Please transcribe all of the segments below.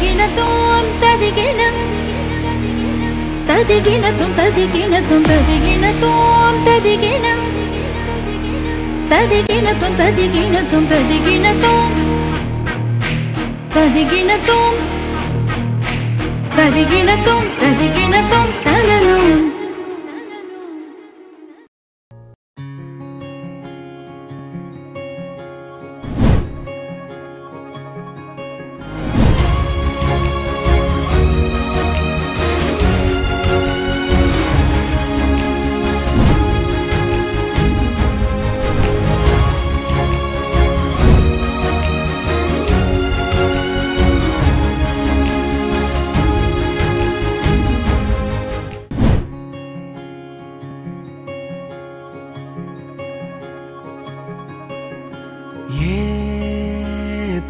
ததிகிணதும் ததிகிணம் ததிகிணதும் ததிகிணதும் ததிகிணதும் ததிகிணம் ததிகிணதும் ததிகிணதும் ததிகிணதும் ததிகிணதும் ததிகிணதும் ததிகிணதும் தலரும்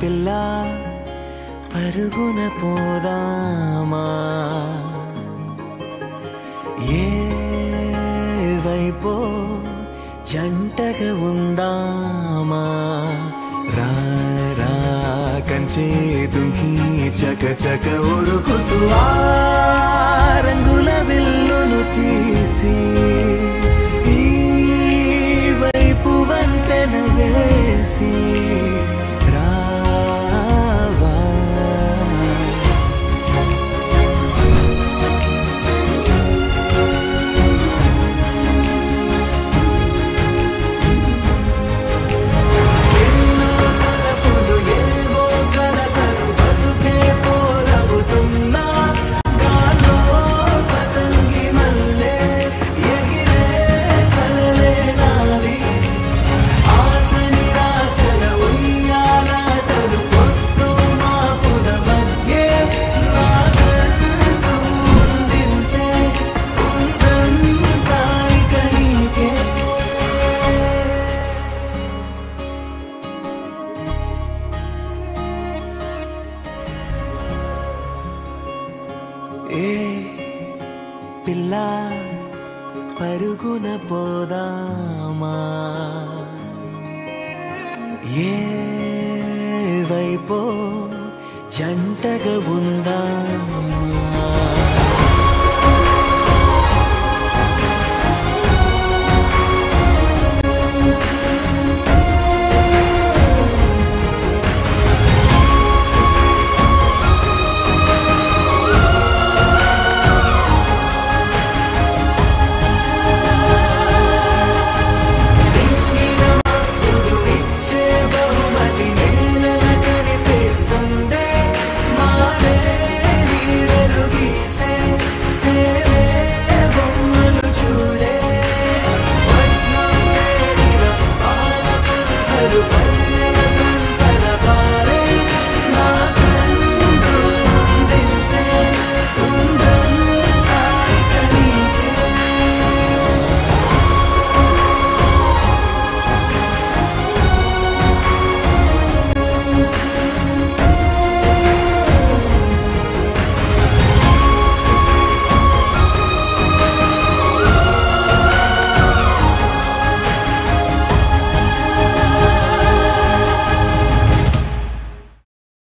పిల్ల పరుగున పోదామా? ఏ వైపో జంటగా ఉందామా? రా రా కంచే దుంకి చక చక ఉరుకుతూ రంగుల విల్ల ఏ పిల్ల పరుగున పోదామా? ఏ వైపో జంటగా ఉందామా?